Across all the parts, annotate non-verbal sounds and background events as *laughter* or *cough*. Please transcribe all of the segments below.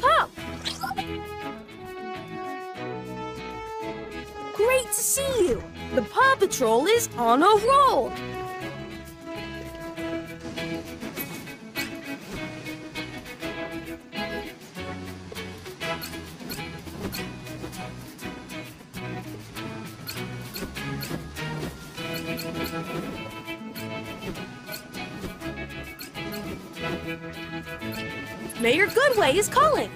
pup. Great to see you. The Paw Patrol is on a roll. Mayor Goodway is calling.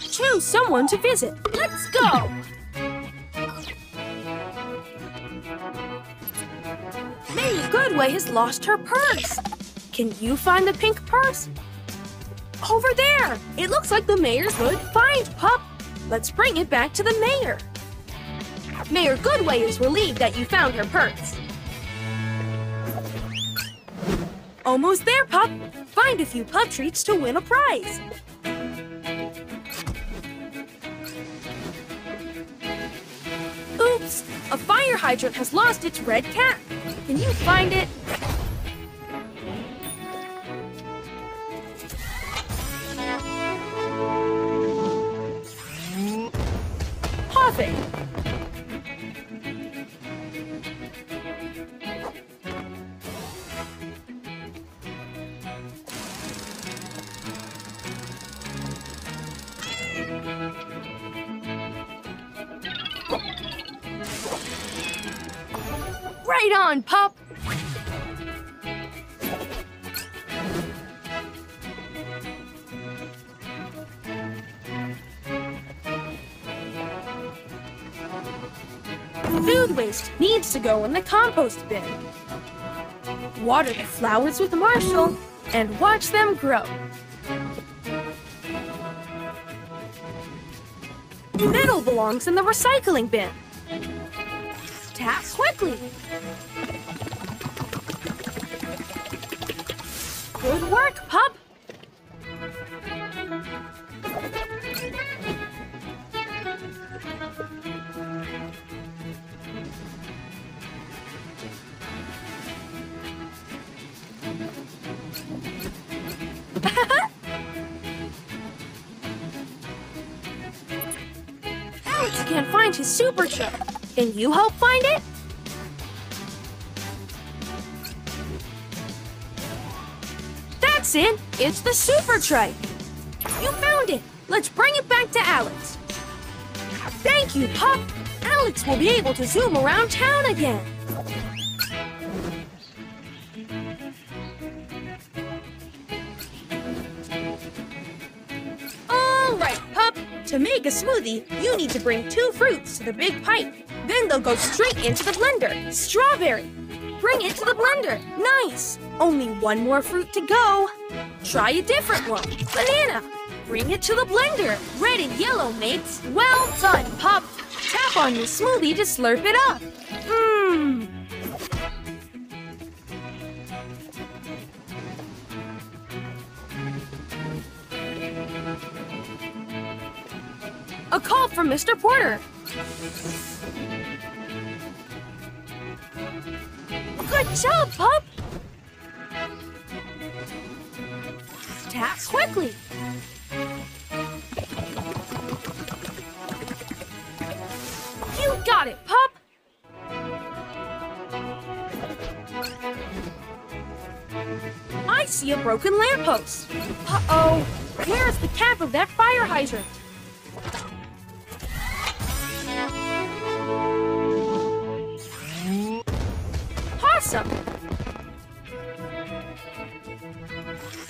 Choose someone to visit. Let's go! Mayor Goodway has lost her purse. Can you find the pink purse? Over there! It looks like the mayor's would find pup. Let's bring it back to the mayor. Mayor Goodway is relieved that you found her purse. Almost there, pup. Find a few pup treats to win a prize. Oops! A fire hydrant has lost its red cap. Can you find it? Right on, pup. Food waste needs to go in the compost bin. Water the flowers with Marshall and watch them grow. Metal belongs in the recycling bin. Tap quickly. Good work, pup. *laughs* Can't find his super truck. Can you help find it? That's it. It's the super trike. You found it. Let's bring it back to Alex. Thank you, Pup. Alex will be able to zoom around town again. All right, Pup. To make a smoothie, you need to bring two fruits to the big pipe. Then they'll go straight into the blender. Strawberry. Bring it to the blender. Nice. Only one more fruit to go. Try a different one. Banana. Bring it to the blender. Red and yellow, mates. Well done, Pup. Tap on your smoothie to slurp it up. Mmm. A call from Mr. Porter. Good job, Pup! Tap quickly. You got it, Pup! I see a broken lamppost. Uh-oh. Where's the cap of that fire hydrant? Awesome!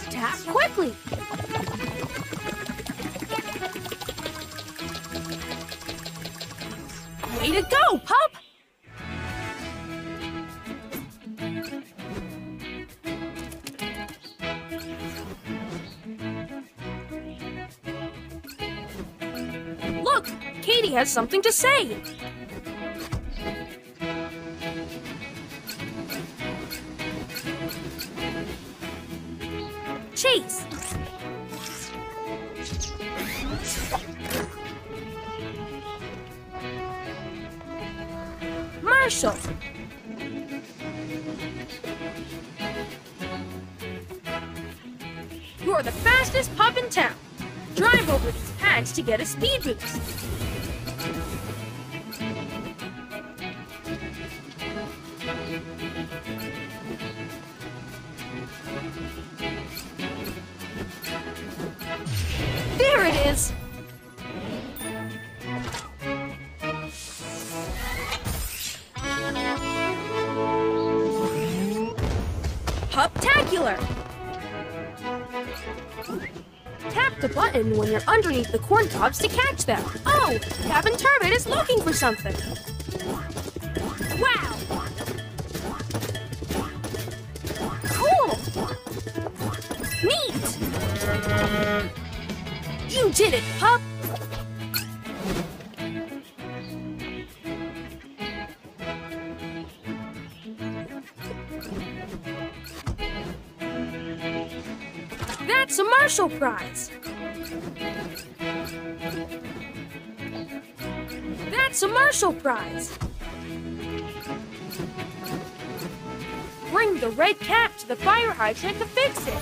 Tap quickly. Way to go, pup! Look, Katie has something to say. Chase. Marshall. You're the fastest pup in town. Drive over these pads to get a speed boost. Puptacular! Tap the button when you're underneath the corn cobs to catch them. Oh, Captain Turbot is looking for something. Wow! Cool! Neat! You did it, pup! Marshall Prize! That's a Marshall Prize! Bring the red cap to the fire hydrant to fix it!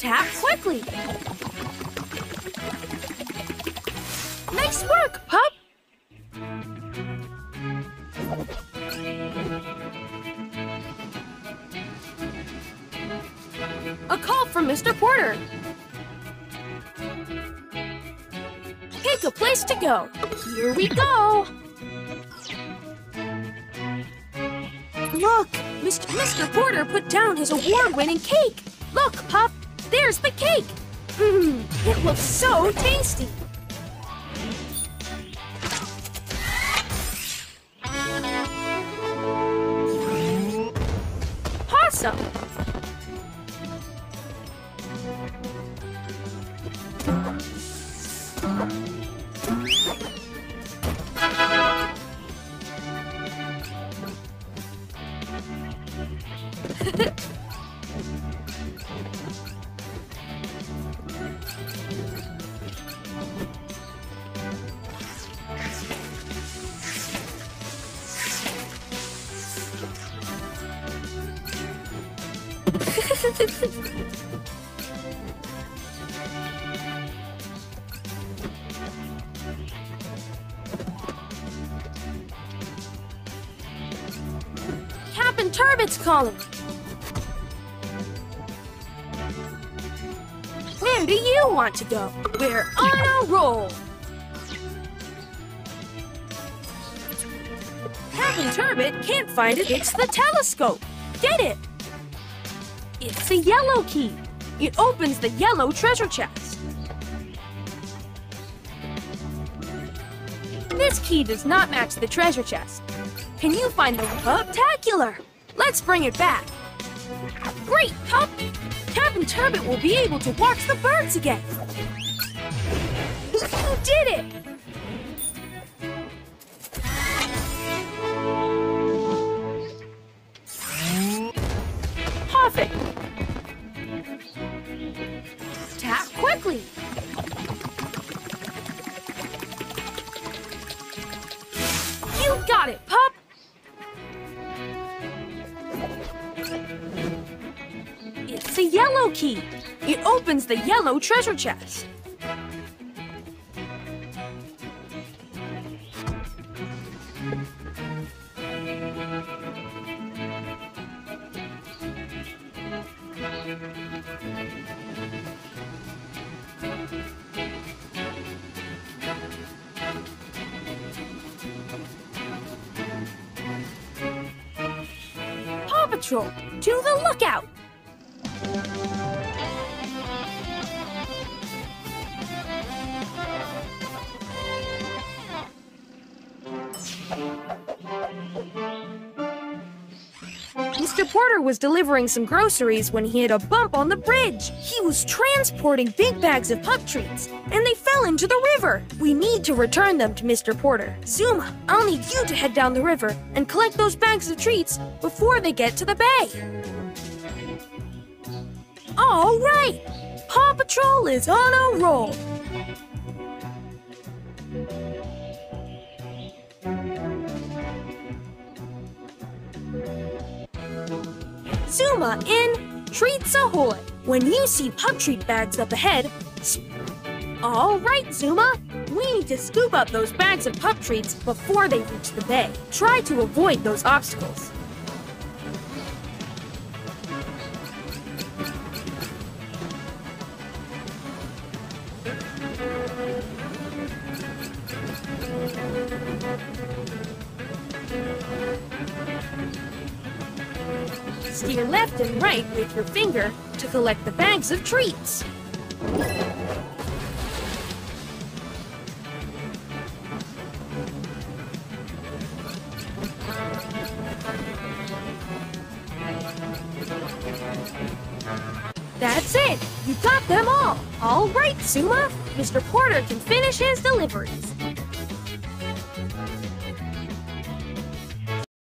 Tap quickly! Nice work, pup! Mr. Porter. Pick a place to go. Here we go. Look, Mr. Mr. Porter put down his award-winning cake. Look, Pup, there's the cake. Mmm, it looks so tasty. Awesome. Captain Turbot's calling. Where do you want to go? We're on a roll. Captain Turbot can't find it. It's the telescope. Get it? It's a yellow key. It opens the yellow treasure chest. This key does not match the treasure chest. Can you find the Puptacular? Let's bring it back. Great, Pup! Captain Turbot will be able to watch the birds again. You did it! Perfect. Tap quickly. You got it, pup. It's a yellow key. It opens the yellow treasure chest. To the lookout! Mr. Porter was delivering some groceries when he hit a bump on the bridge. He was transporting big bags of pup treats, and they fell into the river. We need to return them to Mr. Porter. Zuma, I'll need you to head down the river and collect those bags of treats before they get to the bay. All right! Paw Patrol is on a roll. Zuma in Treats Ahoy. When you see pup treat bags up ahead, all right, Zuma. We need to scoop up those bags of pup treats before they reach the bay. Try to avoid those obstacles. Steer left and right with your finger to collect the bags of treats. That's it! You got them all! All right, Zuma! Mr. Porter can finish his deliveries.